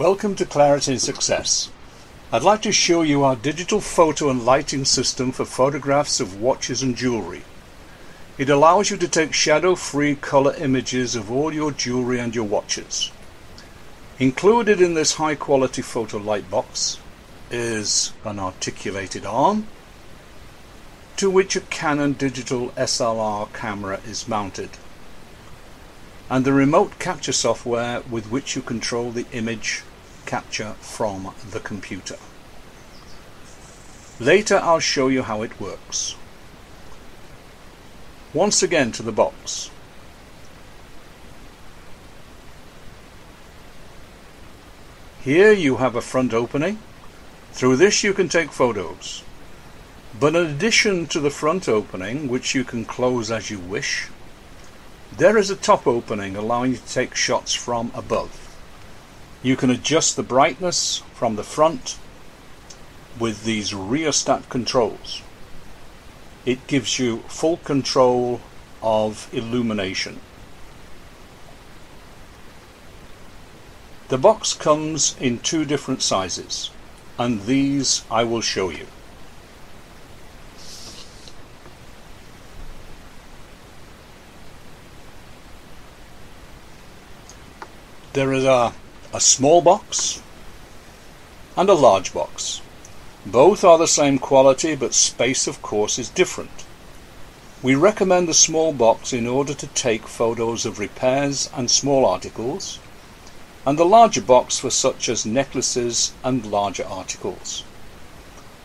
Welcome to Clarity Success. I'd like to show you our digital photo and lighting system for photographs of watches and jewellery. It allows you to take shadow-free colour images of all your jewellery and your watches. Included in this high quality photo light box is an articulated arm to which a Canon digital SLR camera is mounted and the remote capture software with which you control the image capture from the computer. Later I'll show you how it works. Once again to the box. Here you have a front opening. Through this you can take photos. But in addition to the front opening, which you can close as you wish, there is a top opening allowing you to take shots from above. You can adjust the brightness from the front with these rheostat controls. It gives you full control of illumination. The box comes in two different sizes and these I will show you. There is a, a small box and a large box. Both are the same quality, but space, of course, is different. We recommend the small box in order to take photos of repairs and small articles, and the larger box for such as necklaces and larger articles.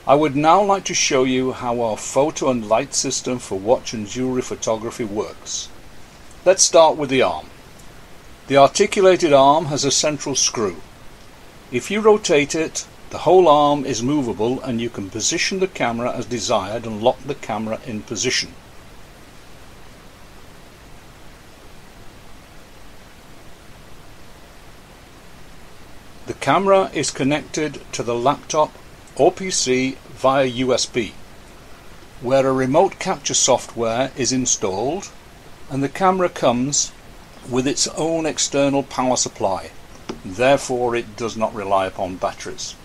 I would now like to show you how our photo and light system for watch and jewelry photography works. Let's start with the arm. The articulated arm has a central screw. If you rotate it, the whole arm is movable and you can position the camera as desired and lock the camera in position. The camera is connected to the laptop or PC via USB, where a remote capture software is installed and the camera comes with its own external power supply. Therefore, it does not rely upon batteries.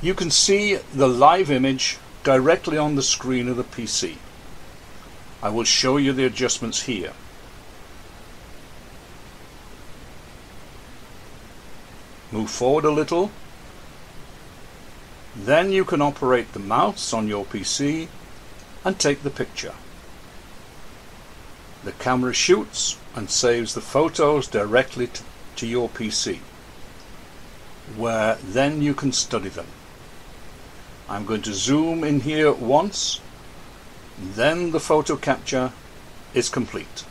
You can see the live image directly on the screen of the PC. I will show you the adjustments here. Move forward a little. Then you can operate the mouse on your PC and take the picture. The camera shoots and saves the photos directly to, to your PC, where then you can study them. I'm going to zoom in here once, then the photo capture is complete.